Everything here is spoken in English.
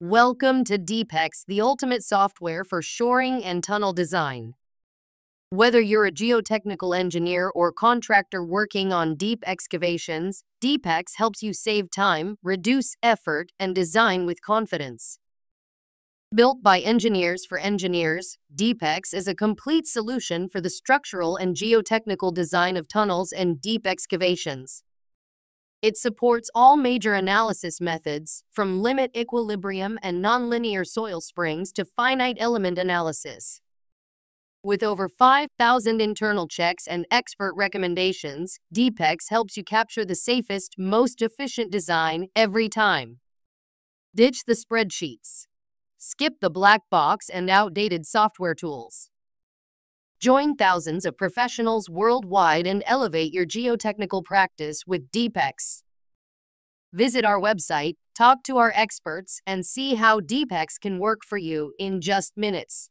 Welcome to Deepex, the ultimate software for shoring and tunnel design. Whether you're a geotechnical engineer or contractor working on deep excavations, Deepex helps you save time, reduce effort, and design with confidence. Built by engineers for engineers, Deepex is a complete solution for the structural and geotechnical design of tunnels and deep excavations. It supports all major analysis methods, from limit equilibrium and nonlinear soil springs to finite element analysis. With over 5,000 internal checks and expert recommendations, Deepex helps you capture the safest, most efficient design every time. Ditch the spreadsheets. Skip the black box and outdated software tools. Join thousands of professionals worldwide and elevate your geotechnical practice with Deepex. Visit our website, talk to our experts, and see how Deepex can work for you in just minutes.